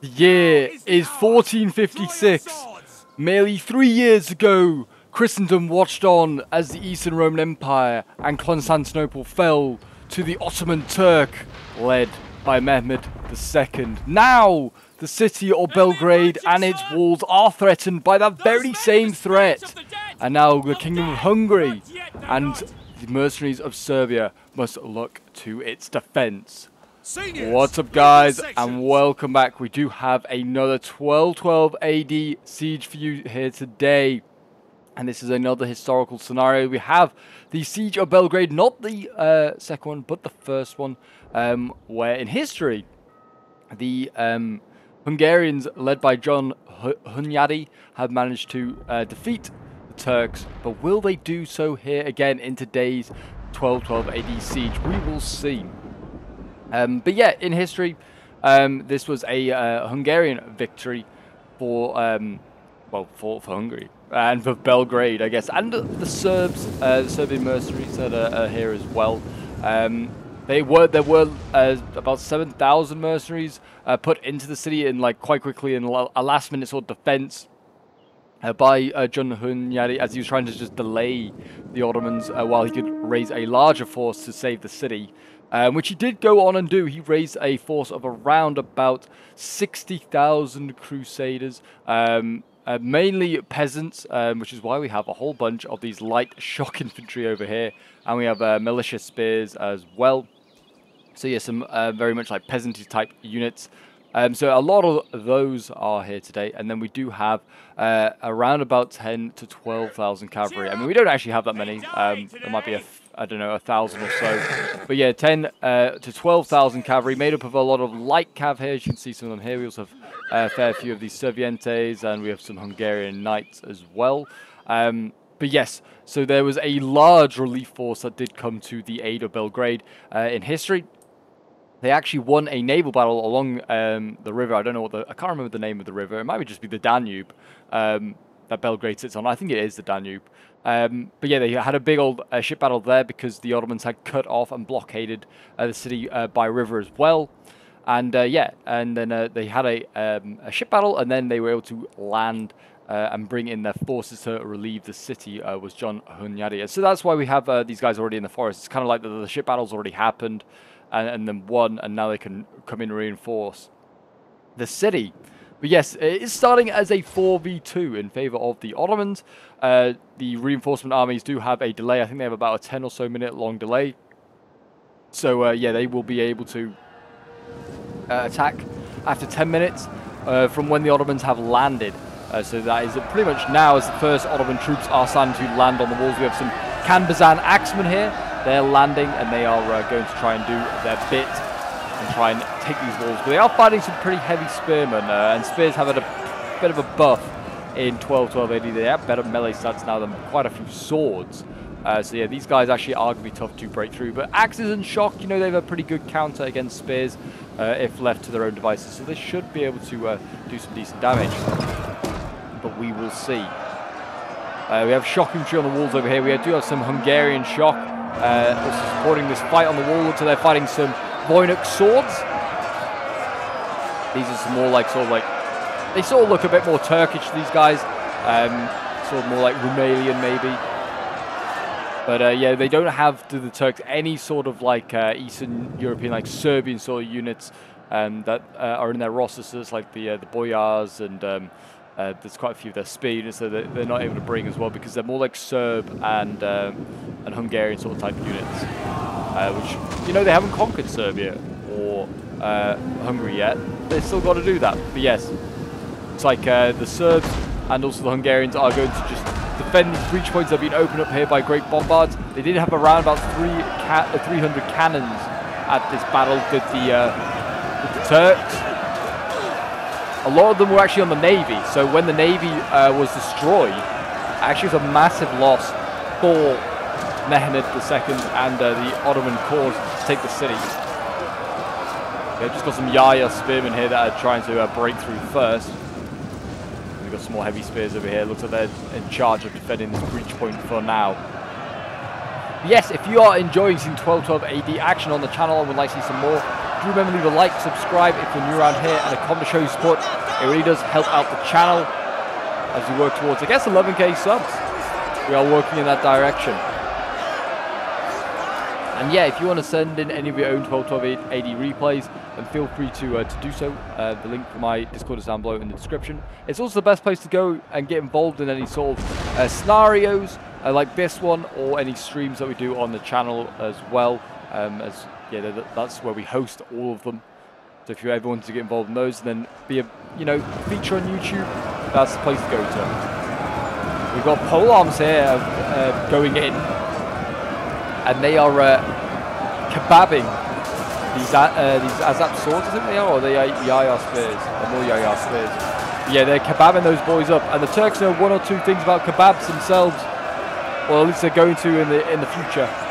The year is 1456. Merely three years ago, Christendom watched on as the Eastern Roman Empire and Constantinople fell to the Ottoman Turk, led by Mehmed II. Now, the city of Belgrade and its walls are threatened by that very same threat. And now the Kingdom of Hungary and the mercenaries of Serbia must look to its defense. What's up guys and welcome back. We do have another 1212 AD siege for you here today. And this is another historical scenario. We have the siege of Belgrade, not the uh, second one, but the first one, um, where in history, the um, Hungarians, led by John Hunyadi, have managed to uh, defeat the Turks. But will they do so here again in today's 1212 AD siege? We will see. Um, but yeah, in history, um, this was a uh, Hungarian victory for, um, well, for, for Hungary and for Belgrade, I guess, and the Serbs, uh, the Serbian mercenaries that are, are here as well. Um, they were there were uh, about seven thousand mercenaries uh, put into the city in like quite quickly in a last minute sort of defense. Uh, by uh, John Hunyadi as he was trying to just delay the Ottomans uh, while he could raise a larger force to save the city um, which he did go on and do. He raised a force of around about 60,000 crusaders, um, uh, mainly peasants, um, which is why we have a whole bunch of these light shock infantry over here, and we have uh, militia spears as well. So yeah, some uh, very much like peasantry type units. Um, so a lot of those are here today, and then we do have uh, around about 10 to 12,000 cavalry. I mean, we don't actually have that many. Um, there might be a I don't know, a thousand or so. But yeah, 10 uh, to 12,000 cavalry made up of a lot of light cav here. As you can see some of them here. We also have a fair few of these Servientes and we have some Hungarian knights as well. Um, but yes, so there was a large relief force that did come to the aid of Belgrade uh, in history. They actually won a naval battle along um, the river. I don't know what the, I can't remember the name of the river. It might just be the Danube um, that Belgrade sits on. I think it is the Danube. Um, but yeah, they had a big old uh, ship battle there because the Ottomans had cut off and blockaded uh, the city uh, by river as well. And uh, yeah, and then uh, they had a, um, a, ship battle, and then they were able to land uh, and bring in their forces to relieve the city. was John Hunyadi. So that's why we have these guys already in the forest. It's kind of like the, the ship battle's already happened, and, and then won, and now they can come in and reinforce the city. But yes, it is starting as a 4v2 in favor of the Ottomans. Uh, the reinforcement armies do have a delay. I think they have about a 10 or so minute long delay. So uh, yeah, they will be able to uh, attack after 10 minutes uh, from when the Ottomans have landed. Uh, so that is pretty much now as the first Ottoman troops are starting to land on the walls. We have some Kanbazan axemen here. They're landing and they are uh, going to try and do their bit and try and take these walls. But they are fighting some pretty heavy spearmen, uh, and spears have had a bit of a buff in 12-12 AD. They have better melee stats now than quite a few swords. Uh, so yeah, these guys actually are going to be tough to break through. But axes and shock, you know, they have a pretty good counter against spears uh, if left to their own devices. So they should be able to uh, do some decent damage. But we will see. Uh, we have shock infantry on the walls over here. We do have some Hungarian shock uh, also supporting this fight on the wall. So they're fighting some Voynik swords. These are more like sort of like they sort of look a bit more Turkish. These guys, um, sort of more like Romanian maybe. But uh, yeah, they don't have to the Turks any sort of like uh, Eastern European, like Serbian sort of units um, that uh, are in their rosters, like the uh, the Boyars and um, uh, there's quite a few of their speed, and so they're, they're not able to bring as well because they're more like Serb and um, and Hungarian sort of type units uh, which, you know, they haven't conquered Serbia or uh, Hungary yet. They've still got to do that. But yes, it's like uh, the Serbs and also the Hungarians are going to just defend these breach points that have been opened up here by great bombards. They did have around about three ca 300 cannons at this battle with the, uh, with the Turks. A lot of them were actually on the Navy, so when the Navy uh, was destroyed, actually it was a massive loss for Mehmed II and uh, the Ottoman cause to take the city. They've just got some Yaya spearmen here that are trying to uh, break through first. We've got some more heavy spears over here. Looks like they're in charge of defending this breach point for now. Yes, if you are enjoying seeing 1212 AD action on the channel and would like to see some more, do remember leave a like, subscribe if you're new around here, and a comment to show your support. It really does help out the channel as we work towards, I guess, 11k subs. We are working in that direction. And yeah, if you want to send in any of your own 1212 AD replays, then feel free to uh, to do so. Uh, the link for my Discord is down below in the description. It's also the best place to go and get involved in any sort of uh, scenarios uh, like this one or any streams that we do on the channel as well. Um, as yeah, that's where we host all of them. So if you ever want to get involved in those, then be a you know feature on YouTube, that's the place to go to. We've got pole arms here uh, going in and they are uh, kebabbing these uh, these Azap swords, I think they are, or the Yaya spears, or more Yaya spears. Yeah, they're kebabbing those boys up, and the Turks know one or two things about kebabs themselves. Well, at least they're going to in the in the future.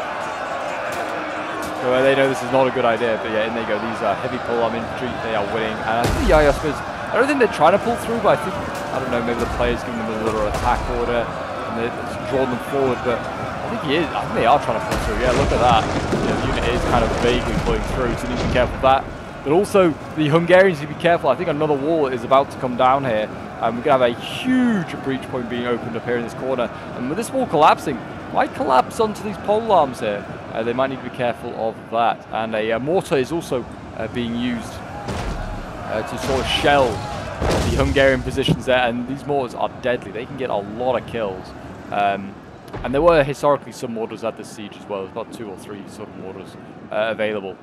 So they know this is not a good idea, but yeah, in they go. These are heavy pull-arm infantry. They are winning, and I think the Yaya spears. I don't think they're trying to pull through, but I think I don't know. Maybe the players giving them a little attack order and they're drawing them forward, but I think he is. I think they are trying to pull through. Yeah, look at that. the unit is kind of vaguely pulling through, so you need to be careful of that. But also, the Hungarians need to be careful. I think another wall is about to come down here. And we're going to have a huge breach point being opened up here in this corner. And with this wall collapsing, might collapse onto these pole arms here. Uh, they might need to be careful of that. And a uh, mortar is also uh, being used uh, to sort of shell the Hungarian positions there. And these mortars are deadly. They can get a lot of kills. Um, and there were historically some mortars at this siege as well. There's about two or three sort of mortars uh, available.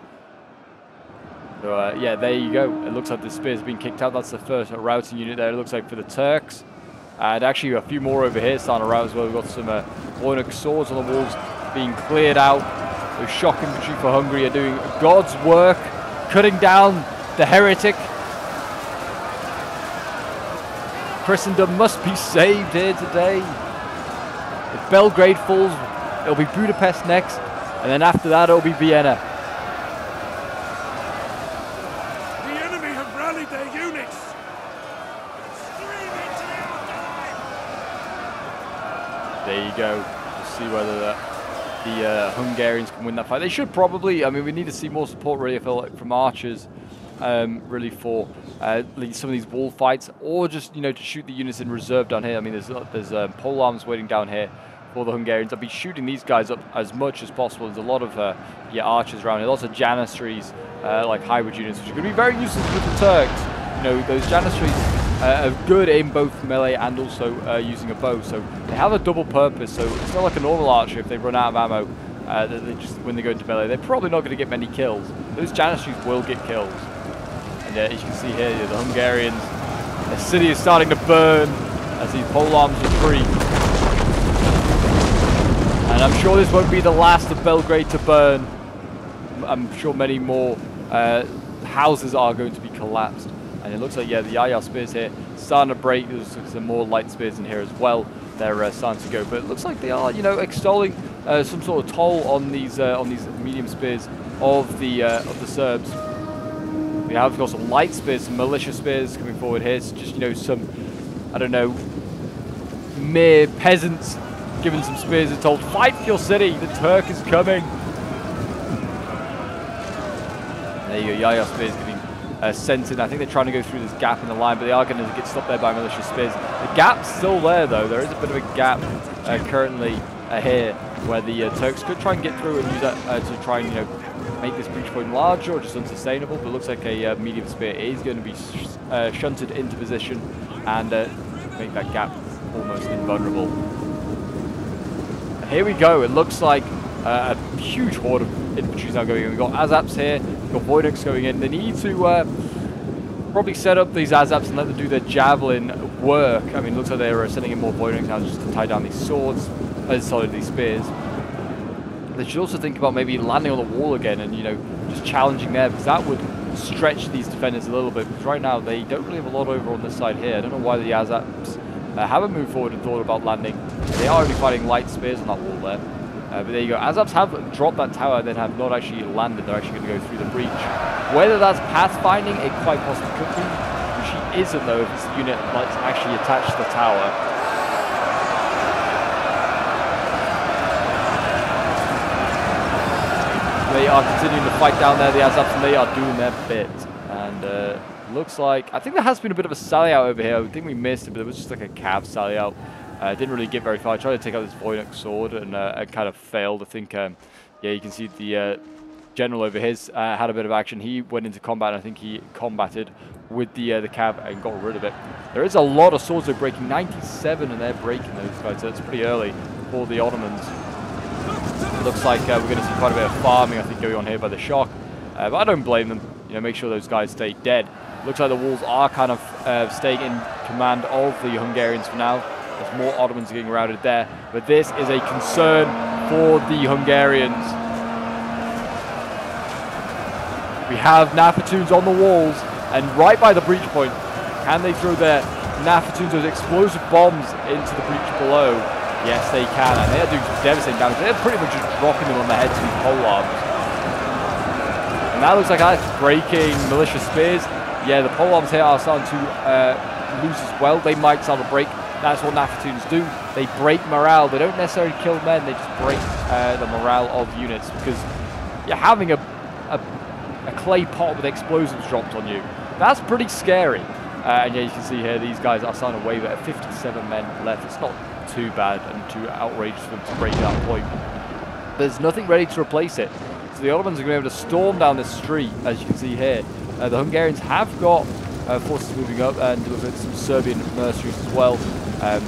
So yeah, there you go. It looks like the spear's been kicked out. That's the first routing unit there. It looks like for the Turks. And actually a few more over here starting to rout as well. We've got some uh, swords on the walls being cleared out. The shock infantry for Hungary are doing God's work, cutting down the heretic. Christendom must be saved here today. If Belgrade falls, it'll be Budapest next, and then after that it'll be Vienna. The enemy have rallied their units. There you go. Let's see whether the, the uh, Hungarians can win that fight. They should probably. I mean, we need to see more support really. I feel like from archers, um, really for uh, some of these wall fights, or just you know to shoot the units in reserve down here. I mean, there's there's um, pole arms waiting down here for the Hungarians. I'll be shooting these guys up as much as possible. There's a lot of uh, yeah archers around here, lots of janissaries, uh, like hybrid units, which are going to be very useful with the Turks. You know, those janissaries uh, are good in both melee and also uh, using a bow, so they have a double purpose. So it's not like a normal archer if they run out of ammo. Uh, they just when they go into melee, they're probably not going to get many kills. Those janissaries will get kills. And as you can see here, the Hungarians, the city is starting to burn as these pole arms are free. And I'm sure this won't be the last of Belgrade to burn. I'm sure many more uh, houses are going to be collapsed. And it looks like, yeah, the Yaya spears here starting to break. There's some more light spears in here as well. They're uh, starting to go, but it looks like they are, you know, extolling uh, some sort of toll on these uh, on these medium spears of the uh, of the Serbs. We have got some light spears, some militia spears coming forward here. It's just, you know, some, I don't know, mere peasants given some spears and told, fight for your city, the Turk is coming. There you go, Yaya spears getting uh, sent in. I think they're trying to go through this gap in the line, but they are going to get stopped there by militia spears. The gap's still there, though. There is a bit of a gap uh, currently uh, here where the uh, Turks could try and get through and use that uh, to try and, you know, make this breach point larger or just unsustainable, but it looks like a uh, medium spear is going to be sh shunted into position and make that gap almost invulnerable. Here we go. It looks like a huge horde of infantry now going in. We've got Azaps here, got Voyniks going in. They need to uh, probably set up these Azaps and let them do their javelin work. I mean, looks like they're sending in more Voyniks now just to tie down these swords, uh, sorry, these spears. They should also think about maybe landing on the wall again and, you know, just challenging there because that would stretch these defenders a little bit. Because right now they don't really have a lot over on this side here. I don't know why the Azaps uh, haven't moved forward and thought about landing. They are only fighting light spears on that wall there. Uh, but there you go. Azaps have dropped that tower and then have not actually landed. They're actually going to go through the breach. Whether that's pathfinding, it quite possibly could be. She isn't though if this unit like actually attached to the tower. They are continuing to fight down there, the Azaps, and they are doing their bit. And uh, looks like, I think there has been a bit of a sally out over here. I think we missed it, but it was just like a cav sally out. Uh, didn't really get very far. I tried to take out this Voynik sword and uh, kind of failed. I think, um, yeah, you can see the uh, general over his uh, had a bit of action. He went into combat, and I think he combated with the uh, the cav and got rid of it. There is a lot of swords they're breaking, 97, and they're breaking those guys. So it's pretty early for the Ottomans. Looks like uh, we're going to see quite a bit of farming, I think, going on here by the shock. But I don't blame them. You know, make sure those guys stay dead. Looks like the walls are kind of staying in command of the Hungarians for now. There's more Ottomans getting routed there. But this is a concern for the Hungarians. We have Nafatoons on the walls and right by the breach point. Can they throw their Nafatoons, those explosive bombs, into the breach below? Yes, they can, and they're doing some devastating damage. They're pretty much just dropping them on the heads with these pole arms. And that looks like that's breaking militia spears. Yeah, the pole arms here are starting to uh, lose as well. They might start to break. That's what Nafatoons do. They break morale. They don't necessarily kill men. They just break uh, the morale of units because you're having a, a, a clay pot with explosives dropped on you. That's pretty scary. Uh, and yeah, you can see here these guys are starting to wave at 57 men left. It's not too bad and too outrageous for them to break that point. There's nothing ready to replace it. So the Ottomans are going to be able to storm down this street, as you can see here. Uh, the Hungarians have got uh, forces moving up and some Serbian mercenaries as well. Um,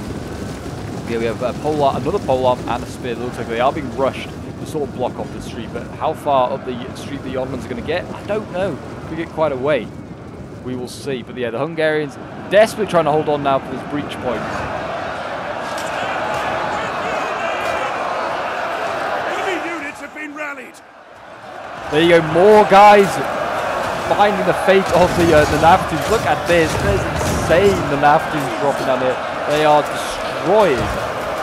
yeah, we have a pole arm, another pole arm and a spear. It looks like they are being rushed to sort of block off the street. But how far up the street the Ottomans are going to get, I don't know. We get quite a way. We will see. But yeah, the Hungarians desperately trying to hold on now for this breach point. There you go, more guys finding the fate of the uh, the Nafatoons. Look at this, there's insane the Nafatoons dropping down here. They are destroying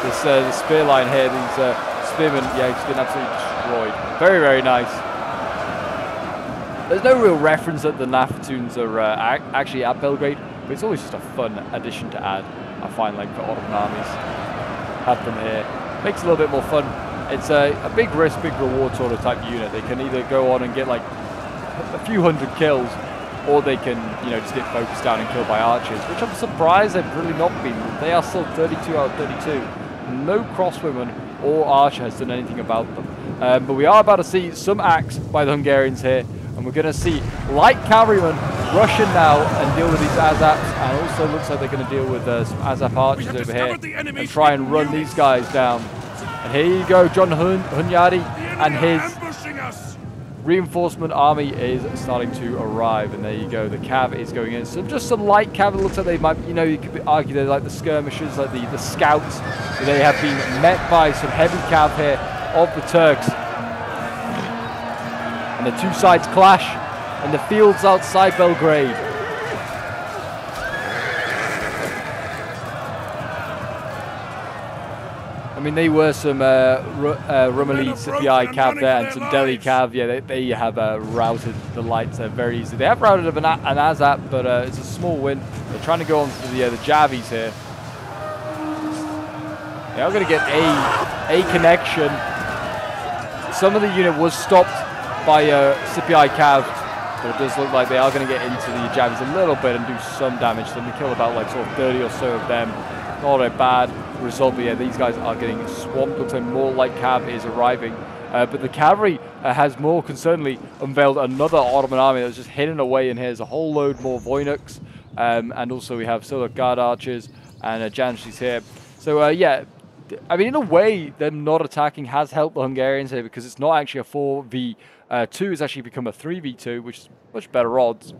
this uh, the spear line here. These uh, spearmen, yeah, it's been absolutely destroyed. Very, very nice. There's no real reference that the Nafatoons are uh, actually at Belgrade, but it's always just a fun addition to add. I find like for Ottoman armies, have them here. Makes it a little bit more fun it's a, a big risk, big reward sort of type unit. They can either go on and get like a few hundred kills, or they can, you know, just get focused down and killed by archers, which I'm surprised they've really not been. They are still 32 out of 32. No crossbowman or archer has done anything about them. Um, but we are about to see some acts by the Hungarians here, and we're going to see light cavalrymen rush in now and deal with these Azaps, and also looks like they're going to deal with uh, some Azap archers over here and try and run these guys down. And here you go, John Hun Hunyadi and his reinforcement army is starting to arrive. And there you go, the cav is going in. So just some light cav. It looks like they might, you know, you could argue they're like the skirmishers, like the, the scouts. They have been met by some heavy cav here of the Turks. And the two sides clash and the fields outside Belgrade. Mean, they were some uh, uh, Sipahi cav there and some Deli cav. Yeah, they, they have uh, routed the lights there very easily. They have routed up an, an Azap, but uh, it's a small win. They're trying to go on to the, uh, the Javis here. They are going to get a, a connection. Some of the unit was stopped by uh, Sipahi cav, but it does look like they are going to get into the Javis a little bit and do some damage to them. We kill about like sort of 30 or so of them. Not a bad result. But yeah, these guys are getting swamped. Looks like more light cav is arriving. Uh, but the cavalry uh, has more concerningly unveiled another Ottoman army that's just hidden away in here. There's a whole load more Voyniks. Um, and also we have Solak Guard archers and uh, Janshees here. So uh, yeah, I mean, in a way, them not attacking has helped the Hungarians here because it's not actually a 4v2, uh, it's actually become a 3v2, which is much better odds.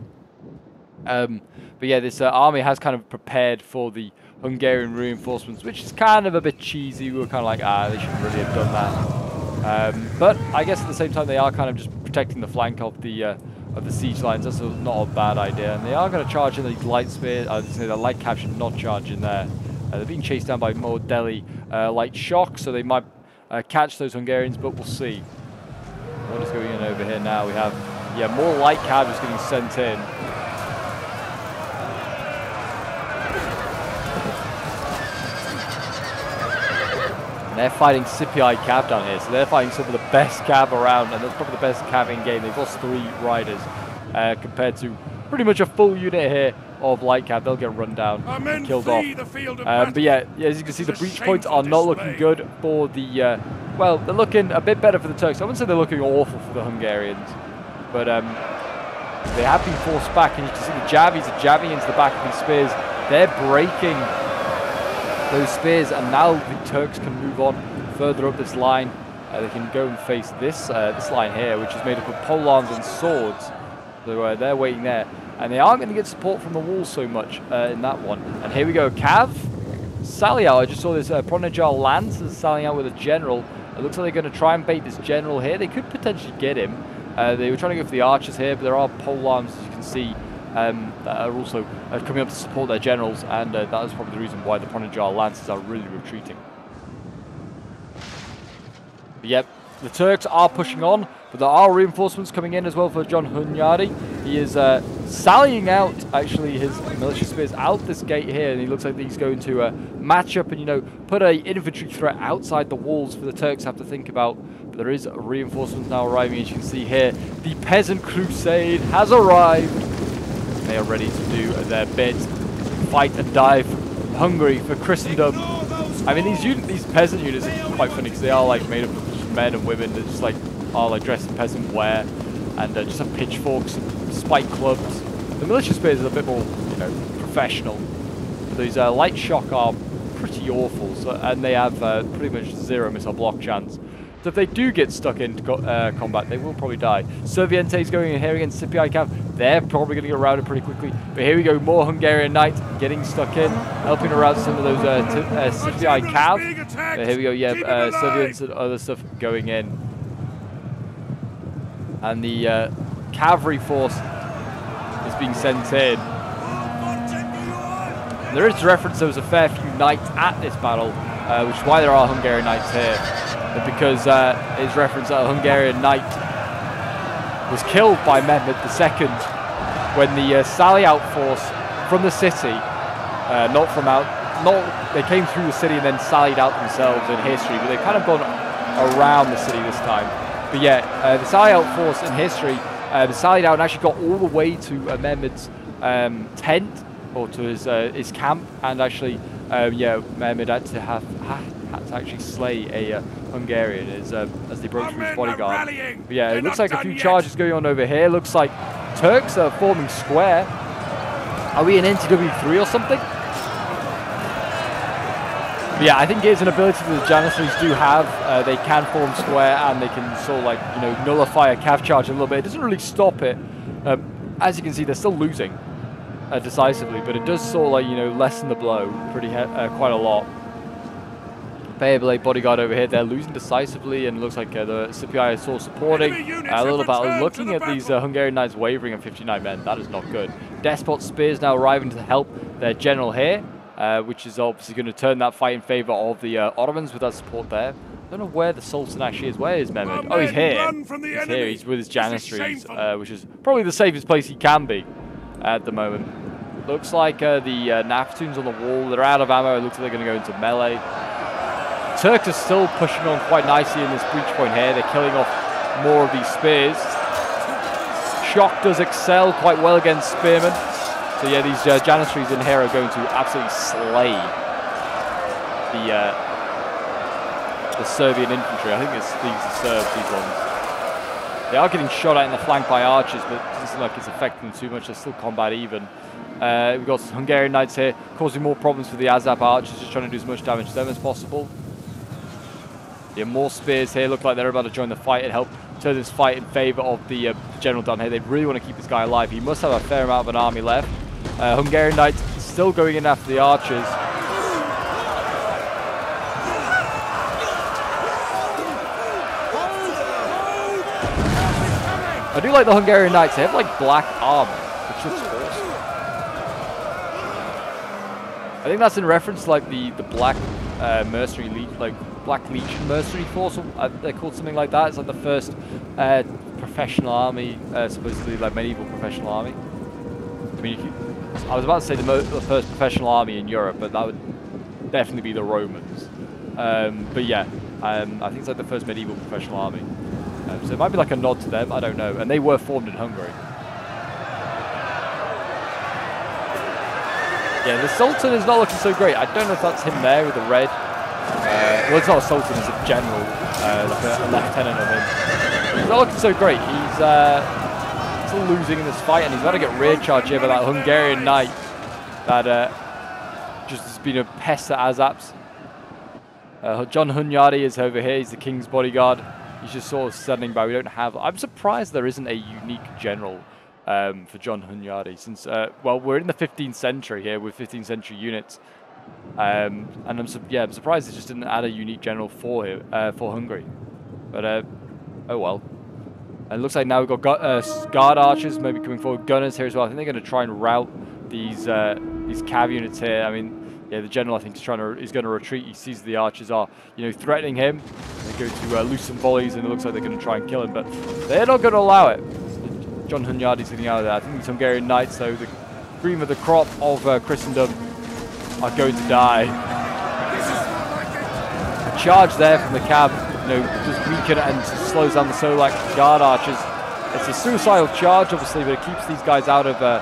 Um, but yeah, this uh, army has kind of prepared for the Hungarian reinforcements, which is kind of a bit cheesy. We were kind of like, ah, they shouldn't really have done that. Um, but I guess at the same time, they are kind of just protecting the flank of the uh, of the siege lines. That's not a bad idea. And they are going to charge in these light spears. I was say the light cav should not charge in there. Uh, they're being chased down by more Deli uh, light shock, so they might uh, catch those Hungarians, but we'll see. What is going on over here now? We have, yeah, more light cav is getting sent in. And they're fighting Sipahi Cav down here, so they're fighting some of the best cab around, and that's probably the best cab in game. They've lost three riders uh, compared to pretty much a full unit here of light cab. They'll get run down, and killed off. the field of Um, but yeah, as you can see, the breach points are not looking good for the. Uh, well, they're looking a bit better for the Turks. I wouldn't say they're looking awful for the Hungarians, but um, they have been forced back, and you can see the Javis are jabbing into the back of these spears. They're breaking those spears, and now the Turks can move on further up this line. Uh, they can go and face this uh, this line here, which is made up of polearms and swords. So uh, they're waiting there, and they aren't going to get support from the wall so much uh, in that one. And here we go, Cav, out. I just saw this uh, is sallying out with a general. It looks like they're going to try and bait this general here. They could potentially get him. Uh, they were trying to go for the archers here, but there are polearms, as you can see, um, that are also uh, coming up to support their generals, and uh, that is probably the reason why the Pronijar Lances are really retreating. But yep, the Turks are pushing on, but there are reinforcements coming in as well for John Hunyadi. He is uh, sallying out, actually, his militia spears out this gate here, and he looks like he's going to uh, match up and, you know, put a infantry threat outside the walls for the Turks to have to think about. But there is reinforcements now arriving, as you can see here. The Peasant Crusade has arrived. They are ready to do their bit, fight and die for Hungary, for Christendom. I mean, these unit, these peasant units are quite funny because they are like made up of men and women that just like are like dressed in peasant wear and uh, just have pitchforks and spike clubs. The militia spears are a bit more, you know, professional. But these uh, light shock are pretty awful, so, and they have uh, pretty much zero missile block chance. So if they do get stuck into co uh, combat, they will probably die. Serviente is going in here against Sipahi Cav. They're probably going to get routed pretty quickly. But here we go, more Hungarian Knights getting stuck in, helping around some of those uh, uh, Scipii Cav. But here we go, yeah, uh, Servians and other stuff going in. And the uh, cavalry force is being sent in. There is reference there was a fair few knights at this battle, uh, which is why there are Hungarian knights here. But because uh, it's reference that a Hungarian knight was killed by Mehmed II when the uh, sally out force from the city, uh, not from out, not they came through the city and then sallied out themselves in history, but they've kind of gone around the city this time. But yeah, uh, the sally out force in history, uh, they sallied out and actually got all the way to uh, Mehmed's um, tent or to his uh, his camp, and actually, um, yeah, Mehmed had to have had to actually slay a uh, Hungarian as uh, as they broke through his bodyguard. But yeah, They're it looks like a few yet. charges going on over here. Looks like Turks are forming square. Are we in NTW3 or something? But yeah, I think it's an ability that the Janissaries do have. Uh, they can form square and they can sort of like, you know, nullify a cav charge a little bit. It doesn't really stop it. Um, as you can see, they're still losing uh, decisively, but it does sort of like, you know, lessen the blow pretty uh, quite a lot. Beyblade bodyguard over here, they're losing decisively, and it looks like uh, the Sipahi is of supporting uh, a little bit. Looking the at these uh, Hungarian knights wavering at 59 men, that is not good. Despot spears now arriving to help their general here, uh, which is obviously going to turn that fight in favour of the uh, Ottomans with that support there. I don't know where the Sultan actually is. Where is Mehmed? Oh, he's here. run from the he's here. He's with his Janissaries, uh, which is probably the safest place he can be at the moment. Looks like uh, the uh, on the wall, they're out of ammo. It looks like they're going to go into melee. Turks are still pushing on quite nicely in this breach point here. They're killing off more of these spears. Shock does excel quite well against spearmen. So yeah, these uh, Janissaries in here are going to absolutely slay the uh, the Serbian infantry. I think it's these are Serbs, these ones. They are getting shot at in the flank by archers, but it doesn't seem like it's affecting them too much. They're still combat even. Uh, we've got some Hungarian knights here, causing more problems for the Azap archers, just trying to do as much damage to them as possible. Yeah, more spears here. Look like they're about to join the fight and help turn this fight in favour of the uh, general down here. They really want to keep this guy alive. He must have a fair amount of an army left. Uh, Hungarian knights still going in after the archers. I do like the Hungarian knights. They have like black armor, which looks awesome. I think that's in reference to like the the black uh, mercenary legion, like Black Legion mercenary force. Uh, they're called something like that. It's like the first uh, professional army, uh, supposedly like medieval professional army. I mean, could, I was about to say the, the first professional army in Europe, but that would definitely be the Romans. Um, but yeah, um, I think it's like the first medieval professional army. Um, so it might be like a nod to them, I don't know. And they were formed in Hungary. Yeah, the Sultan is not looking so great. I don't know if that's him there with the red. Uh, well, it's not a Sultan, it's a general, uh, like a, a, lieutenant of him. He's not looking so great. He's uh, still losing in this fight, and he's got to get rear charge here by that Hungarian knight that uh, just has been a pest at Azaps. Uh, John Hunyadi is over here. He's the king's bodyguard. He's just sort of standing by. We don't have... I'm surprised there isn't a unique general um, for John Hunyadi since, uh, well, we're in the 15th century here with 15th century units. Um, and I'm yeah, I'm surprised they just didn't add a unique general for here, uh, for Hungary. But uh, oh well. And it looks like now we've got uh, guard archers maybe coming forward, gunners here as well. I think they're going to try and rout these uh, these cav units here. I mean, yeah, the general I think is trying to is going to retreat. He sees the archers are you know threatening him. They go to uh, loose some volleys, and it looks like they're going to try and kill him, but they're not going to allow it. John Hunyadi's getting out of there. I think these Hungarian knights, though, the cream of the crop of uh, Christendom, are going to die. A charge there from the cab, you know, just weaken and slows down the Solak guard archers. It's a suicidal charge, obviously, but it keeps these guys out of, uh,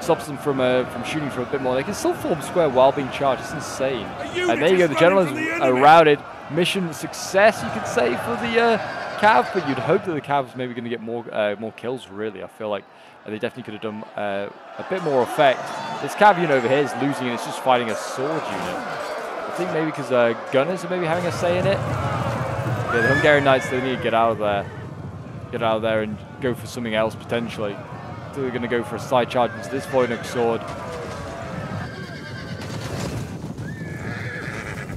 stops them from uh, from shooting for a bit more. They can still form square while being charged. It's insane. And there you go. The general is routed. Mission success, you could say, for the uh, Cav, but you'd hope that the Cavs maybe going to get more uh, more kills. Really, I feel like they definitely could have done uh, a bit more effect. This Cav unit over here is losing, and it's just fighting a sword unit. I think maybe because uh, gunners are maybe having a say in it. Yeah, the Hungarian Knights they need to get out of there, get out of there, and go for something else potentially. They're going to go for a side charge into this Voynik sword.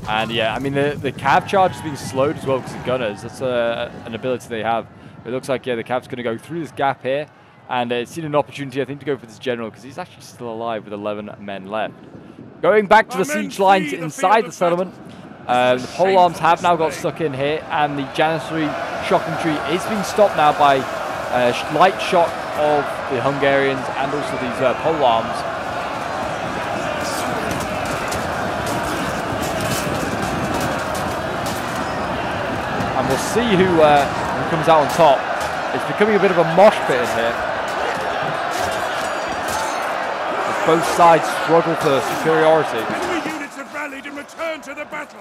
And yeah, I mean, the, the cav charge has been slowed as well because of gunners. That's uh, an ability they have. It looks like, yeah, the cav's going to go through this gap here. And uh, it's seen an opportunity, I think, to go for this general because he's actually still alive with 11 men left. Going back to the siege lines inside the, settlement. Uh, the pole arms have now got stuck in here, and the Janissary shock infantry is being stopped now by uh, light shock of the Hungarians and also these uh, pole arms. And we'll see who, uh, who comes out on top. It's becoming a bit of a mosh pit in here. As both sides struggle for superiority. Enemy units have rallied and returned to the battle.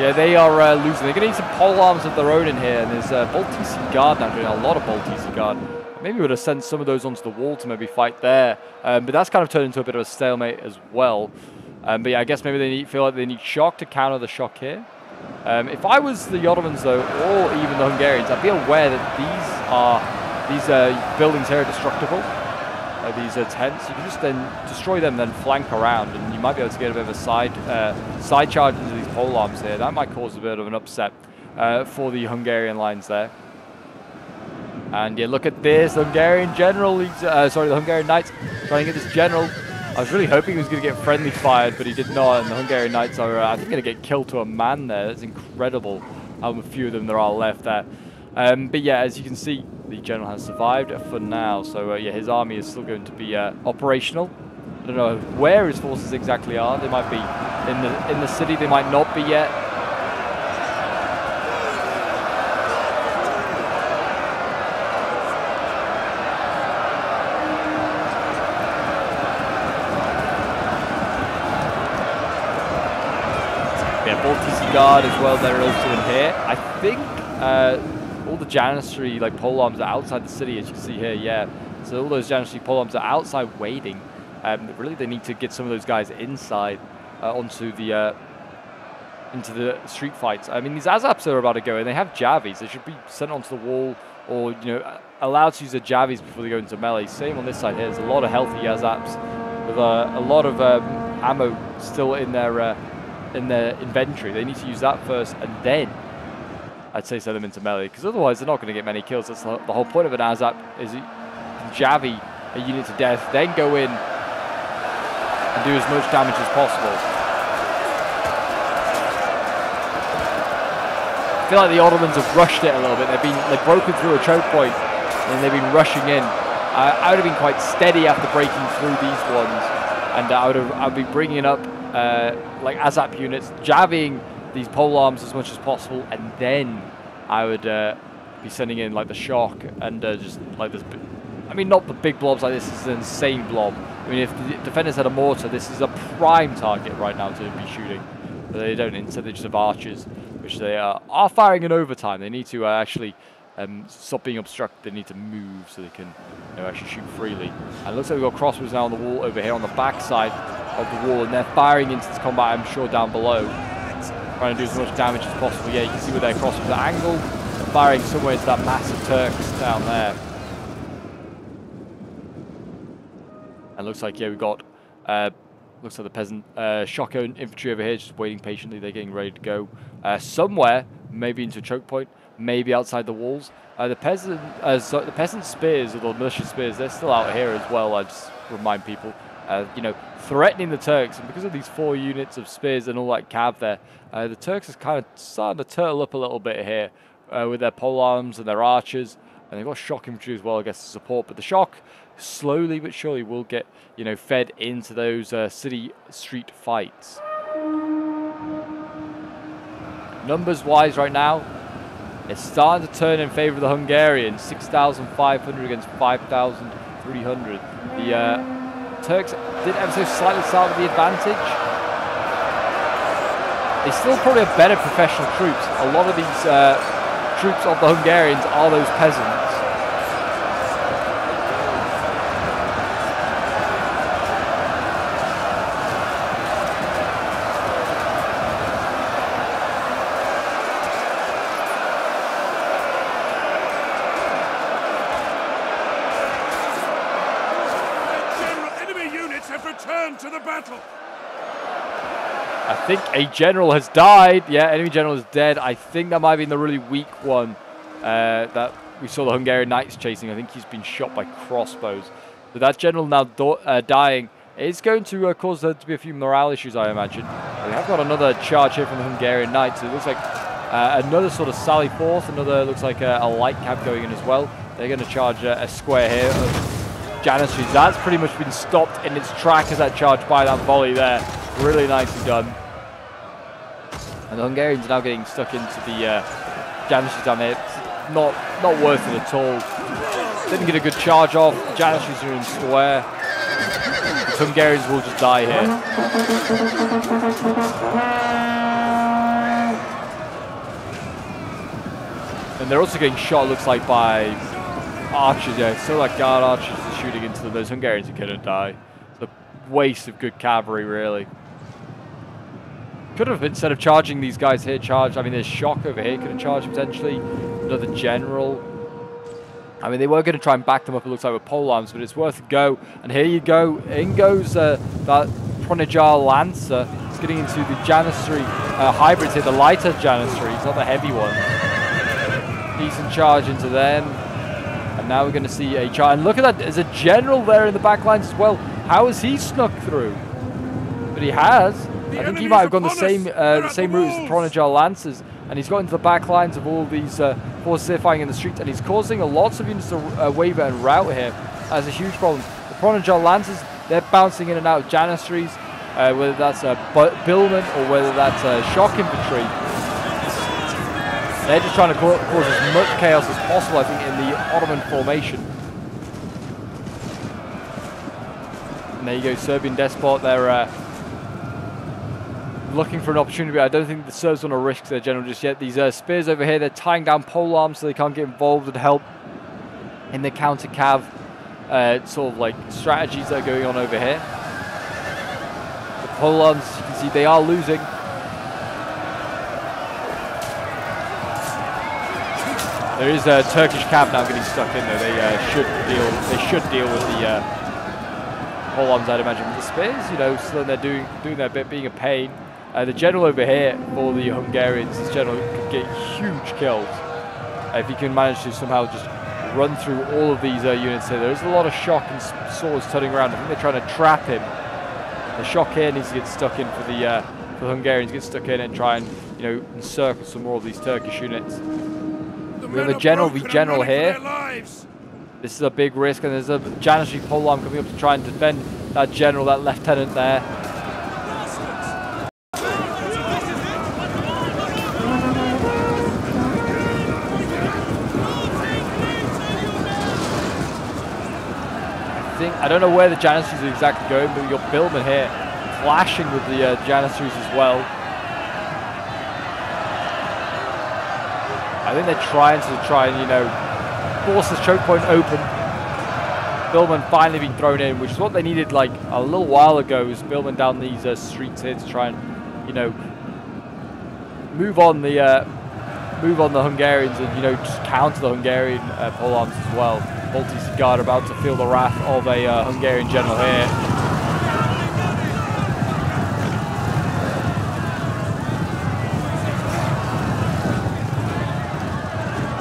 Yeah, they are uh, losing. They're going to need some pole arms of their own in here. And there's uh, Baltaci Guard now doing a lot of Baltaci Guard. Maybe we would have sent some of those onto the wall to maybe fight there. Um, but that's kind of turned into a bit of a stalemate as well. Um, but yeah, I guess maybe they need, feel like they need shock to counter the shock here. Um, if I was the Ottomans, though, or even the Hungarians, I'd be aware that these are these uh, buildings here are destructible uh, these uh, tents. You can just then destroy them, then flank around, and you might be able to get a bit of a side uh, side charge into pole arms here. That might cause a bit of an upset uh, for the Hungarian lines there. And yeah, look at this Hungarian general. Uh, sorry, the Hungarian knights trying to get this general. I was really hoping he was going to get friendly fired, but he did not. And the Hungarian knights are, uh, I think, going to get killed to a man there. That's incredible how few of them there are left there. Um, but yeah, as you can see, the general has survived for now. So uh, yeah, his army is still going to be uh, operational. Don't know where his forces exactly are. They might be in the in the city. They might not be yet. Yeah, Baltaci Guard as well. They're also in here. I think. Uh, all the Janissary like pole arms are outside the city, as you can see here. Yeah, so all those Janissary pole arms are outside waiting. Um, really, they need to get some of those guys inside uh, onto the uh, into the street fights. I mean, these Azaps are about to go, and they have Javis. They should be sent onto the wall or you know allowed to use their Javis before they go into melee. Same on this side here. There's a lot of healthy Azaps with uh, a lot of um, ammo still in their uh, in their inventory. They need to use that first, and then I'd say send them into melee, because otherwise they're not going to get many kills. That's the, whole point of an Azap is Javi a unit to death, then go in and do as much damage as possible. I feel like the Ottomans have rushed it a little bit. They've been they've broken through a choke point and they've been rushing in. I would have been quite steady after breaking through these ones, and I would have I'd be bringing up uh, like Azap units, jabbing these pole arms as much as possible, and then I would uh, be sending in like the shock and uh, just like this. I mean, not the big blobs like this. This is an insane blob. I mean, if the defenders had a mortar, this is a prime target right now to be shooting. But they don't. Instead, they just have archers, which they are, are firing in overtime. They need to uh, actually um, stop being obstructed. They need to move so they can you know, actually shoot freely. And it looks like we've got crossbows now on the wall over here on the back side of the wall, and they're firing into this combat, I'm sure, down below. Trying to do as much damage as possible. Yeah, you can see with their crossbows angle, they're firing somewhere into that massive Turks down there. And looks like, yeah, we've got, uh, looks like the peasant uh, infantry over here just waiting patiently. They're getting ready to go uh, somewhere, maybe into a choke point, maybe outside the walls. Uh, the peasant, uh, so the peasant spears, or the militia spears, they're still out here as well. I just remind people, uh, you know, threatening the Turks, and because of these four units of spears and all that cav there, uh, the Turks is kind of starting to turtle up a little bit here uh, with their pole arms and their archers, and they've got shock infantry as well, I guess, to support. But the shock slowly but surely will get, you know, fed into those uh, city street fights. Numbers wise, right now, it's starting to turn in favour of the Hungarians. 6,500 against 5,300. The uh, Turks did ever so slightly start with the advantage. They still probably have better professional troops. A lot of these uh, troops of the Hungarians are those peasants. A general has died. Yeah, enemy general is dead. I think that might be the really weak one uh, that we saw the Hungarian knights chasing. I think he's been shot by crossbows. But that general now uh, dying is going to uh, cause there to be a few morale issues, I imagine. We have got another charge here from the Hungarian knights. It looks like uh, another sort of sally forth. Another looks like a, a light cab going in as well. They're going to charge a square here of Janissaries. That's pretty much been stopped in its track as that charge by that volley there. Really nicely done. And the Hungarians are now getting stuck into the uh, Janissaries down there. Not, not worth it at all. Didn't get a good charge off. Janissaries are in square. The Hungarians will just die here. And they're also getting shot, looks like, by archers. Yeah, Solak guard archers are shooting into them. Those Hungarians are going to die. It's a waste of good cavalry, really. Could have, instead of charging these guys here, charged, I mean, there's Shock over here, could have charged potentially. Another General. I mean, they were going to try and back them up, it looks like, with pole arms, but it's worth a go. And here you go. In goes uh, that Pronijar Lancer. It's getting into the Janissary uh, hybrids here, the lighter Janissary. It's not the heavy one. Decent charge into them. And now we're going to see a charge. And look at that. There's a General there in the back lines as well. How has he snuck through? But he has. I think he might have gone the same uh, the same route as the Pronijar Lancers, and he's got into the back lines of all these uh, forces here fighting in the streets, and he's causing a lots of units to uh, waver and rout here. That's a huge problem. The Pronijar Lancers, they're bouncing in and out of Janissaries, uh, whether that's a Billman or whether that's a shock infantry. They're just trying to cause as much chaos as possible, I think, in the Ottoman formation. And there you go, Serbian Despot. They're uh, looking for an opportunity. I don't think the Serbs want to risk their general just yet. These uh, spears over here, they're tying down pole arms so they can't get involved and help in the counter cav uh, sort of like strategies that are going on over here. The pole arms, you can see, they are losing. There is a Turkish cav now getting stuck in there. They uh, should deal. They should deal with the uh, pole arms, I'd imagine. The spears, you know, still they're doing doing their bit, being a pain. Uh, the general over here for the Hungarians, this general could get huge kills if he can manage to somehow just run through all of these uh, units here. There is a lot of shock and swords turning around. I think they're trying to trap him. The shock here needs to get stuck in for the uh, for the Hungarians to get stuck in and try and, you know, encircle some more of these Turkish units. The We have a general v general here. This is a big risk, and there's a Janissary Polearm coming up to try and defend that general, that lieutenant there. I don't know where the Janissaries are exactly going, but you've got Billman here clashing with the uh, Janissaries as well. I think they're trying to try and you know force this choke point open. Billman finally being thrown in, which is what they needed like a little while ago. Was Billman down these uh, streets here to try and you know move on the uh, move on the Hungarians and you know just counter the Hungarian uh, pole arms as well. Baltaci Guard about to feel the wrath of a uh, Hungarian general here.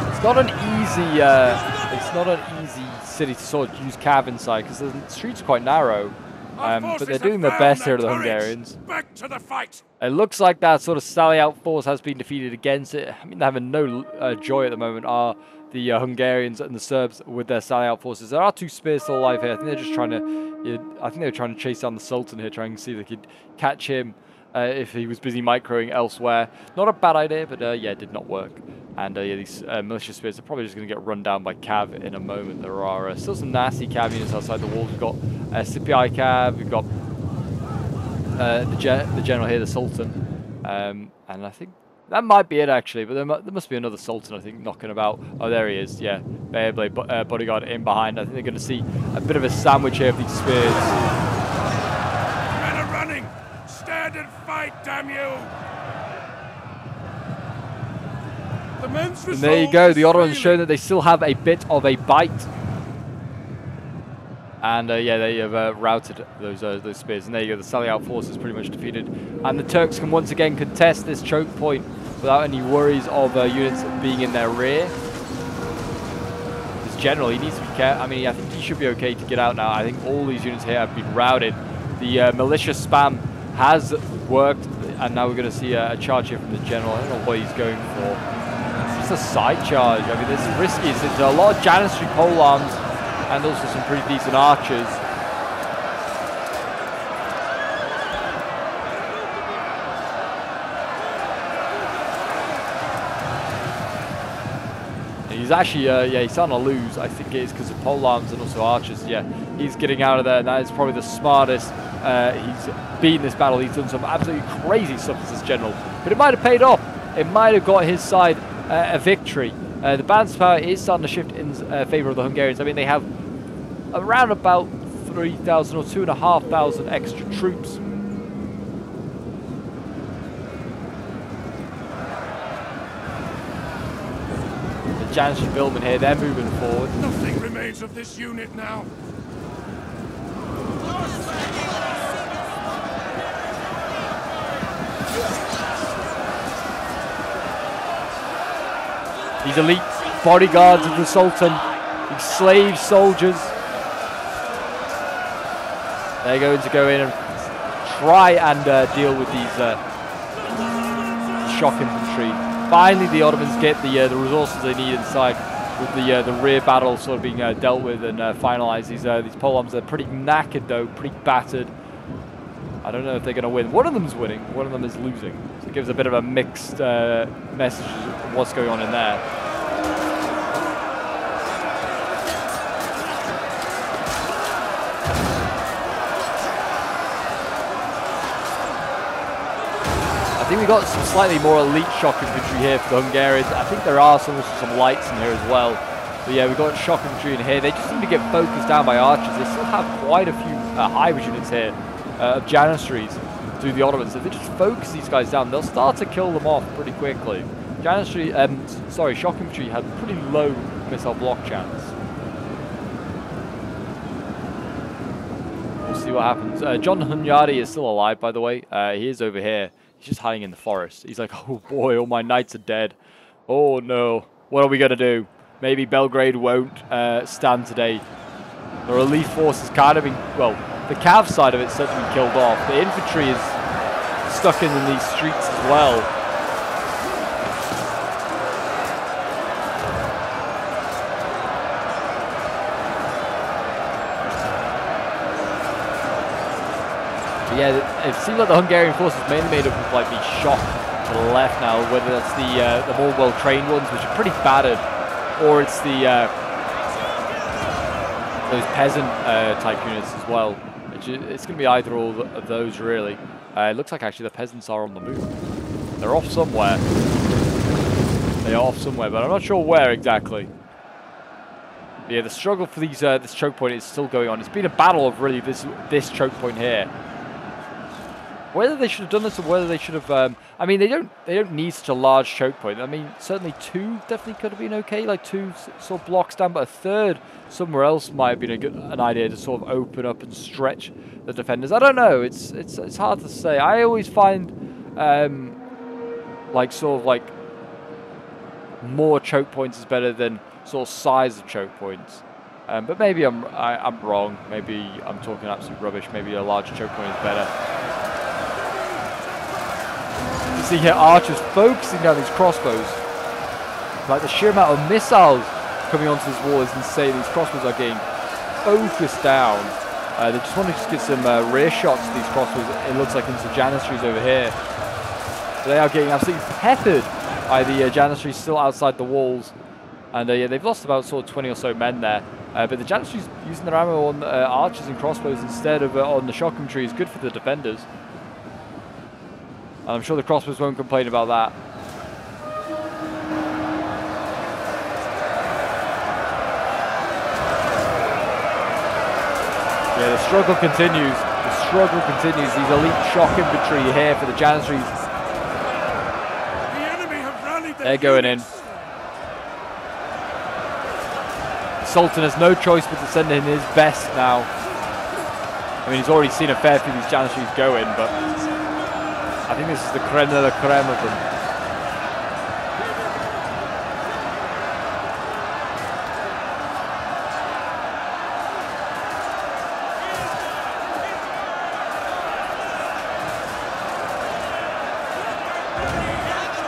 It's not an easy. Uh, it's not an easy city to sort of use cav inside because the streets are quite narrow. Um, but they're doing their best here to the courage. Hungarians. Back to the fight. It looks like that sort of sally out force has been defeated against it. I mean, they're having no uh, joy at the moment, are the uh, Hungarians and the Serbs with their sally out forces. There are two spears still alive here. I think they're just trying to, you know, I think they were trying to chase down the Sultan here, trying to see if they could catch him uh, if he was busy microing elsewhere. Not a bad idea, but uh, yeah, it did not work. And uh, yeah, these uh, militia spears are probably just going to get run down by Cav in a moment. There are uh, still some nasty Cav units outside the walls. We've got uh, Sipahi Cav, we've got the, ge- the general here, the Sultan, um, and I think that might be it actually. But there, mu- there must be another Sultan, I think, knocking about. Oh, there he is. Yeah, Bearblade bo- uh, bodyguard in behind. I think they're going to see a bit of a sandwich here of these spears. Men are running. Stand and fight, damn you. The men's And there you go. The Ottomans failing. show that they still have a bit of a bite. And uh, yeah, they have uh, routed those uh, those spears. And there you go. The sally out force is pretty much defeated. And the Turks can once again contest this choke point without any worries of uh, units being in their rear. This general, he needs to be careful. I mean, I think he should be okay to get out now. I think all these units here have been routed. The uh, militia spam has worked, and now we're going to see a, a charge here from the general. I don't know what he's going for. It's just a side charge. I mean, this is risky. It's a lot of Janissary pole arms and also some pretty decent archers. He's actually, uh, yeah, he's starting to lose. I think it is because of pole arms and also archers. Yeah, he's getting out of there. That is probably the smartest. Uh, he's beaten this battle. He's done some absolutely crazy stuff as general. But it might have paid off. It might have got his side uh, a victory. Uh, the balance of power is starting to shift in uh, favor of the Hungarians. I mean, they have around about 3,000 or 2,500 extra troops. The Janissary Billman here, they're moving forward. Nothing remains of this unit now. These elite bodyguards of the Sultan, these slave soldiers. They're going to go in and try and uh, deal with these uh, shock infantry. Finally, the Ottomans get the uh, the resources they need inside, with the uh, the rear battle sort of being uh, dealt with and uh, finalized. These these polearms are pretty knackered though, pretty battered. I don't know if they're going to win. One of them is winning, one of them is losing. Gives a bit of a mixed uh, message of what's going on in there. I think we got some slightly more elite shock infantry here for the Hungarians. I think there are some some lights in here as well. But yeah, we've got shock infantry in here. They just seem to get focused down by archers. They still have quite a few uh, hybrid units here uh, of Janissaries through the Ottomans. If they just focus these guys down, they'll start to kill them off pretty quickly. Janissary, um, sorry, shock infantry had pretty low missile block chance. We'll see what happens. Uh, John Hunyadi is still alive, by the way. Uh, he is over here. He's just hiding in the forest. He's like, oh boy, all my knights are dead. Oh no, what are we going to do? Maybe Belgrade won't uh, stand today. The relief force has kind of been, well, the cav side of it's certainly been killed off. The infantry is stuck in, in these streets as well. But yeah, it seems like the Hungarian force is mainly made up of like the shock to the left now, whether that's the uh, the more well-trained ones, which are pretty battered, or it's the uh, those peasant uh, type units as well. It's going to be either all of those really. Uh, it looks like actually the peasants are on the move. They're off somewhere. They are off somewhere, but I'm not sure where exactly. Yeah, the struggle for these uh, this choke point is still going on. It's been a battle of really this this choke point here. Whether they should have done this or whether they should have, um, I mean, they don't they don't need such a large choke point. I mean, certainly two definitely could have been okay, like two sort of blocks down, but a third somewhere else might have been a good an idea to sort of open up and stretch the defenders. I don't know. It's it's it's hard to say. I always find um, like sort of like more choke points is better than sort of size of choke points. Um, but maybe I'm I, am i am wrong. Maybe I'm talking absolute rubbish. Maybe a large choke point is better see here archers focusing down these crossbows. Like the sheer amount of missiles coming onto this wall is insane. These crossbows are getting focused down. Uh, they just want to just get some uh, rear shots of these crossbows. It looks like into the Janissaries over here. They are getting absolutely peppered by the uh, Janissaries still outside the walls. And uh, yeah, they've lost about sort of 20 or so men there. Uh, but the Janissaries using their ammo on uh, archers and crossbows instead of uh, on the infantry is good for the defenders. And I'm sure the crossbows won't complain about that. Yeah, the struggle continues. The struggle continues. These elite shock infantry here for the Janissaries. The They're going in. Sultan has no choice but to send in his best now. I mean, he's already seen a fair few of these Janissaries go in, but I think this is the creme de la creme of them.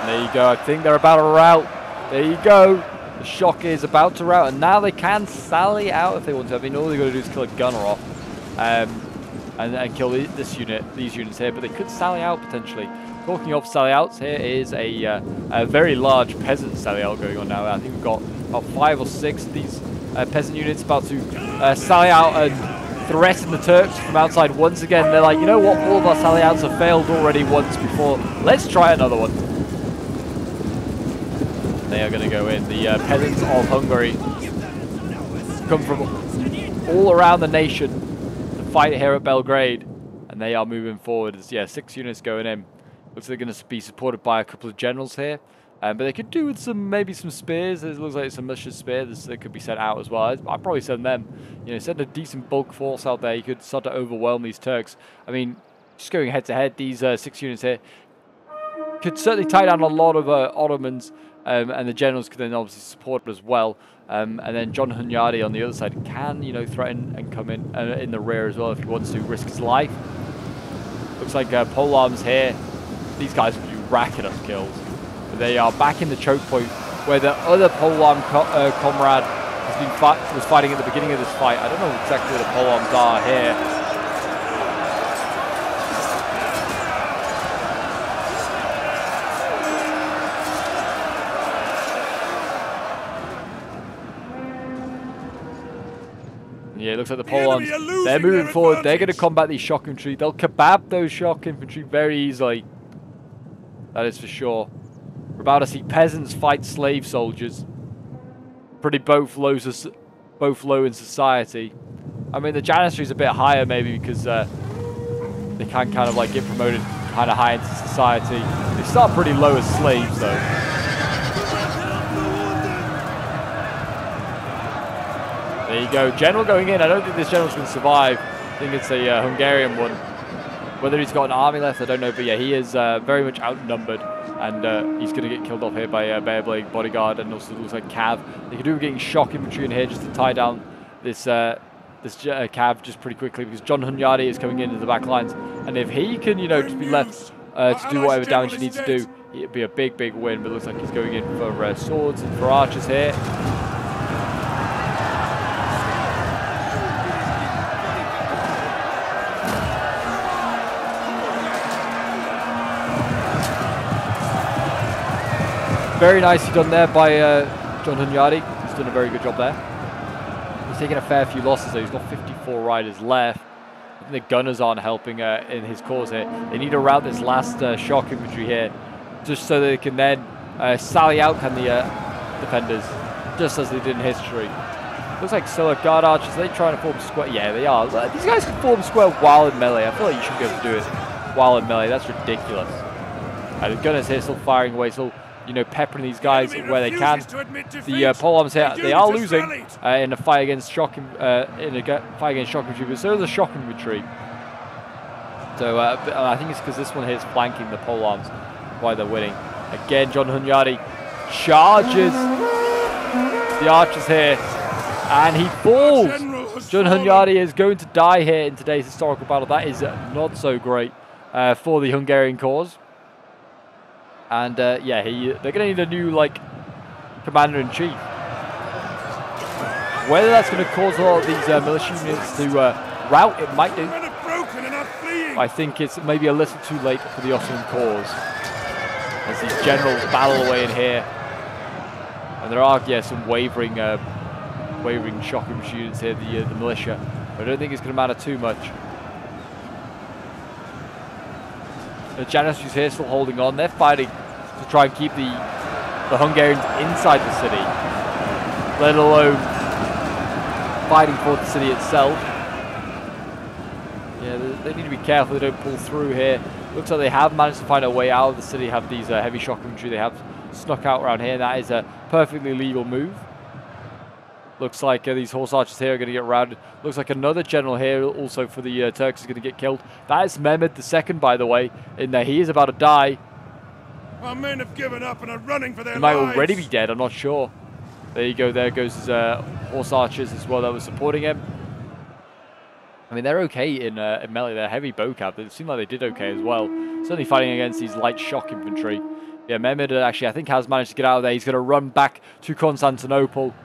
There you go. I think they're about to rout. There you go. The shock is about to rout, and now they can sally out if they want to. I mean, all they've got to do is kill a gunner off. Um, and, and kill this unit, these units here, but they could sally out potentially. Talking of sally outs, here is a, uh, a very large peasant sally out going on now. I think we've got about five or six of these uh, peasant units about to uh, sally out and threaten the Turks from outside once again. They're like, you know what, all of our sally outs have failed already once before. Let's try another one. They are going to go in. The uh, peasants of Hungary come from all around the nation fight here at Belgrade. And they are moving forward. As, yeah, six units going in. Looks like they're going to be supported by a couple of generals here. Um, but they could do with some maybe some spears. It looks like some militia spears that could be sent out as well. I'd, I'd, probably send them. You know, send a decent bulk force out there. You could start to overwhelm these Turks. I mean, just going head to head, these uh, six units here could certainly tie down a lot of uh, Ottomans, um, and the generals could then obviously support them as well. Um, and then John Hunyadi on the other side can, you know, threaten and come in uh, in the rear as well if he wants to risk his life. Looks like uh, Polearms here. These guys will be racking up kills. But they are back in the choke point where the other Polearm co uh, comrade has been was fighting at the beginning of this fight. I don't know exactly where the pole arms are here. Yeah, it looks like the Polearms, they're moving forward. They're going to combat these shock infantry. They'll kebab those shock infantry very easily. That is for sure. We're about to see peasants fight slave soldiers. Pretty both low, both low in society. I mean, the Janissary is a bit higher maybe because uh, they can kind of like get promoted kind of high into society. They start pretty low as slaves though. There you go. General going in. I don't think this general's going to survive. I think it's a uh, Hungarian one. Whether he's got an army left, I don't know. But yeah, he is uh, very much outnumbered. And uh, he's going to get killed off here by uh, Bearblade Bodyguard and also looks like Cav. They could do getting shock infantry in here just to tie down this uh, this uh, Cav just pretty quickly because John Hunyadi is coming into the back lines. And if he can, you know, just be left uh, to do whatever damage he needs to do. It'd be a big, big win, but it looks like he's going in for swords and for archers here. Very nicely done there by uh, John Hunyadi. He's done a very good job there. He's taken a fair few losses though. He's got 54 riders left. the gunners aren't helping uh, in his cause here. They need to rout this last uh, shock infantry here just so they can then uh, sally out can the uh, defenders just as they did in history. Looks like Solak Guard Archers, are they trying to form square? Yeah, they are. These guys can form square while in melee. I feel like you should be able to do it while in melee. That's ridiculous. And the gunners here still firing away, still you know, peppering these guys where they can. The uh, pole arms here, they are losing uh, in a fight against shock, uh, in a fight against shock infantry, but so is the. So uh, uh, I think it's because this one here is flanking the pole arms, why they're winning. Again, John Hunyadi charges the archers here, and he falls. John Hunyadi is going to die here in today's historical battle. That is not so great uh, for the Hungarian cause. And uh, yeah, he, they're going to need a new like commander in chief. Whether that's going to cause a lot of these uh, militia units to uh, rout, it might do. I think it's maybe a little too late for the Ottoman cause. As these generals battle away in here. And there are, yeah, some wavering uh, wavering shocking units here, the, uh, the militia. But I don't think it's going to matter too much. The Janissaries here still holding on. They're fighting to try and keep the, the Hungarians inside the city, let alone fighting for the city itself. Yeah, they, they need to be careful they don't pull through here. Looks like they have managed to find a way out of the city, have these uh, heavy shock infantry. They have snuck out around here. That is a perfectly legal move. Looks like uh, these horse archers here are going to get routed. Looks like another general here also for the uh, Turks is going to get killed. That is Mehmed II, by the way, in there. He is about to die. Our men have given up and are running for their he might lives. already be dead, I'm not sure. There you go, there goes his uh, horse archers as well that were supporting him. I mean, they're okay in, uh, in melee. They're heavy vocab. It seemed like they did okay as well. Certainly fighting against these light shock infantry. Yeah, Mehmed actually, I think, has managed to get out of there. He's going to run back to Constantinople,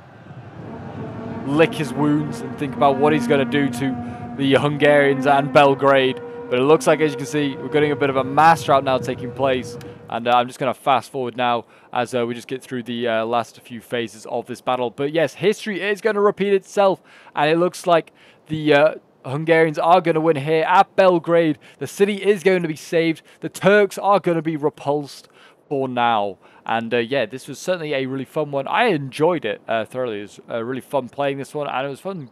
lick his wounds, and think about what he's going to do to the Hungarians and Belgrade. But it looks like, as you can see, we're getting a bit of a mass rout now taking place. And uh, I'm just going to fast forward now as uh, we just get through the uh, last few phases of this battle. But yes, history is going to repeat itself. And it looks like the uh, Hungarians are going to win here at Belgrade. The city is going to be saved. The Turks are going to be repulsed for now. And uh, yeah, this was certainly a really fun one. I enjoyed it uh, thoroughly. It was uh, really fun playing this one, and it was fun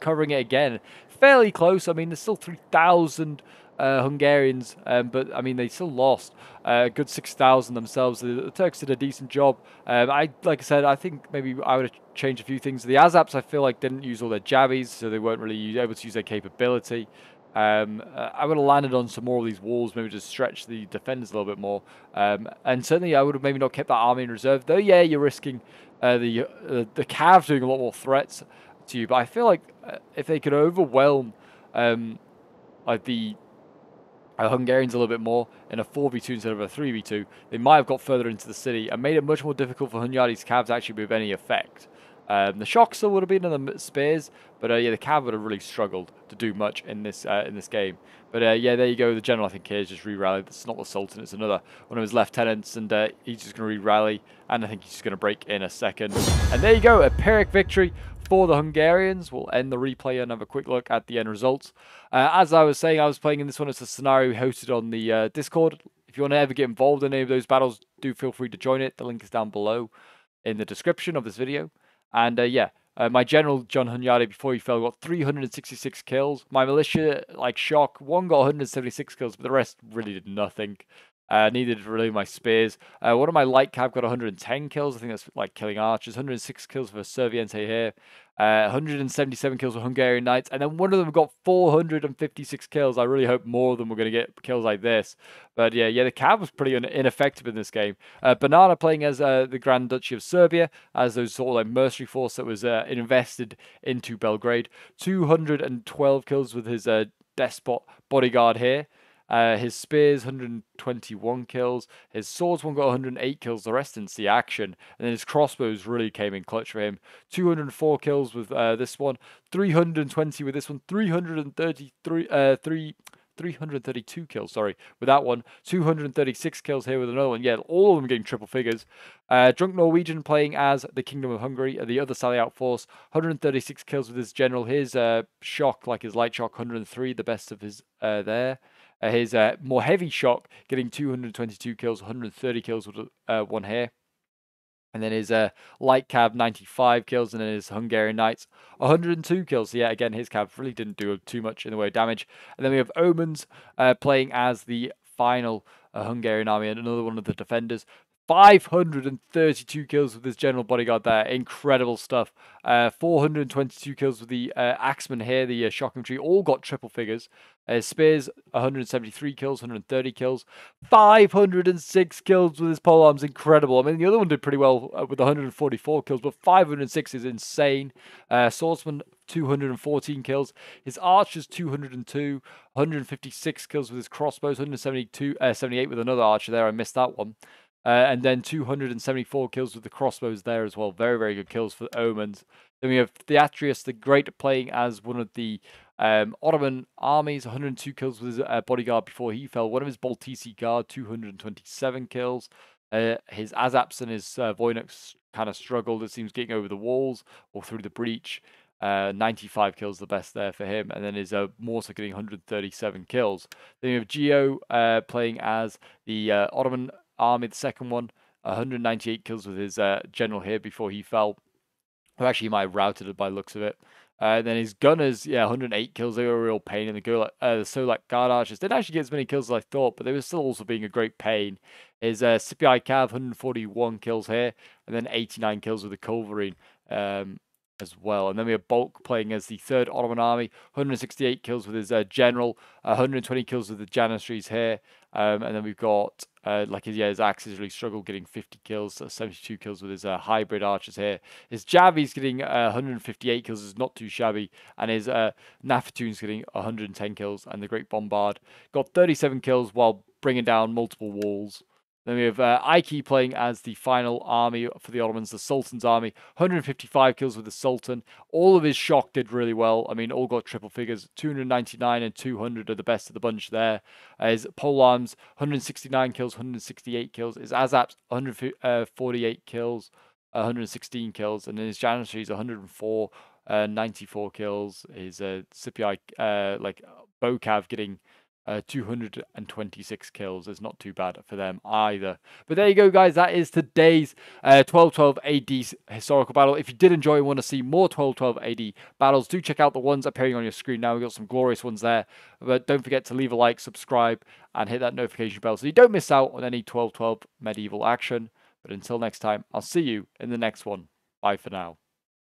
covering it again. Fairly close. I mean, there's still 3,000 uh, Hungarians, um, but I mean they still lost uh, a good six thousand themselves. The, the, Turks did a decent job. Um, I like I said, I think maybe I would have changed a few things. The Azaps I feel like didn't use all their jabbies, so they weren't really able to use their capability. Um, I would have landed on some more of these walls, maybe just stretch the defenders a little bit more. Um, and certainly I would have maybe not kept that army in reserve. Though, yeah, you're risking uh, the uh, the Cav doing a lot more threats to you. But I feel like uh, if they could overwhelm um, like the Hungarians a little bit more in a 4v2 instead of a 3v2, they might have got further into the city and made it much more difficult for Hunyadi's Cavs to actually with any effect. Um, the shock still would have been in the spears, but uh, yeah, the Cav would have really struggled to do much in this uh, in this game. But uh, yeah, there you go. The general I think here is just re-rallied. It's not the Sultan, it's another one of his lieutenants, and uh, he's just going to re-rally, and I think he's just going to break in a second. And there you go, a Pyrrhic victory for the Hungarians. We'll end the replay and have a quick look at the end results. Uh, as I was saying, I was playing in this one. It's a scenario hosted on the uh, Discord. If you want to ever get involved in any of those battles, do feel free to join it. The link is down below in the description of this video. And uh, yeah, uh, my general John Hunyadi before he fell got 366 kills. My militia, like shock, one got 176 kills, but the rest really did nothing. Uh, needed really my spears. Uh, one of my light cav got 110 kills. I think that's like killing archers. 106 kills for Serviente here. Uh, 177 kills for Hungarian Knights. And then one of them got 456 kills. I really hope more of them were going to get kills like this. But yeah, yeah, the cab was pretty ineffective in this game. Uh, Banana playing as uh, the Grand Duchy of Serbia, as those sort of like mercenary force that was uh, invested into Belgrade. 212 kills with his despot bodyguard here. Uh, his spears, 121 kills. His swords one got 108 kills. The rest didn't see action. And then his crossbows really came in clutch for him. 204 kills with uh, this one. 320 with this one. 333 uh, three 332 kills, sorry, with that one. 236 kills here with another one. Yeah, all of them getting triple figures. Uh, Drunk Norwegian playing as the Kingdom of Hungary, uh, the other Sally Out Force. 136 kills with his general. His uh, shock, like his light shock, 103, the best of his uh, there. Uh, his uh, more heavy shock getting 222 kills, 130 kills with uh, one here. And then his uh, light cab, 95 kills, and then his Hungarian Knights 102 kills. So yeah, again, his cab really didn't do too much in the way of damage. And then we have Omens uh, playing as the final uh, Hungarian army and another one of the defenders. 532 kills with his general bodyguard there. Incredible stuff. Uh, 422 kills with the uh, Axeman here, the uh, Shock Infantry. All got triple figures. Uh, Spears, 173 kills, 130 kills. 506 kills with his pole arms. Incredible. I mean, the other one did pretty well uh, with 144 kills, but 506 is insane. Uh, Swordsman, 214 kills. His archers 202, 156 kills with his crossbows, 172, uh, 78 with another archer there. I missed that one. Uh, and then 274 kills with the crossbows there as well. Very, very good kills for the Omens. Then we have Theatrius the Great playing as one of the um, Ottoman armies, 102 kills with his uh, bodyguard before he fell. One of his Baltaci guard, 227 kills. Uh, his Azaps and his uh, Voyniks kind of struggled, it seems, getting over the walls or through the breach. Uh, 95 kills, the best there for him. And then his uh, Morsa getting 137 kills. Then you have Geo uh, playing as the uh, Ottoman army, the second one, 198 kills with his uh, general here before he fell. Who actually he might have routed it by looks of it. Uh, then his gunners, yeah, 108 kills. They were a real pain in the go. Uh, Solak guard archers didn't actually get as many kills as I thought, but they were still also being a great pain. His uh, Sipahi Cav, 141 kills here, and then 89 kills with the Culverin. Um, as well. And then we have Bulk playing as the third Ottoman army, 168 kills with his uh, general, 120 kills with the Janissaries here. Um, and then we've got, uh, like, his, yeah, his axes really struggled getting 50 kills, 72 kills with his uh, hybrid archers here. His Javi's getting uh, 158 kills, is not too shabby. And his uh, Naffatun's getting 110 kills. And the Great Bombard got 37 kills while bringing down multiple walls. Then we have uh, Ike playing as the final army for the Ottomans, the Sultan's army. 155 kills with the Sultan. All of his shock did really well. I mean, all got triple figures. 299 and 200 are the best of the bunch there. Uh, his pole arms, 169 kills, 168 kills. His Azaps, 148 uh, kills, 116 kills. And then his Janissaries, 104, uh, 94 kills. His uh, Sipahi, uh, like Bocav getting uh, 226 kills is not too bad for them either. But there you go, guys. That is today's uh, 1212 AD historical battle. If you did enjoy and want to see more 1212 AD battles, do check out the ones appearing on your screen now. We've got some glorious ones there. But don't forget to leave a like, subscribe, and hit that notification bell so you don't miss out on any 1212 medieval action. But until next time, I'll see you in the next one. Bye for now.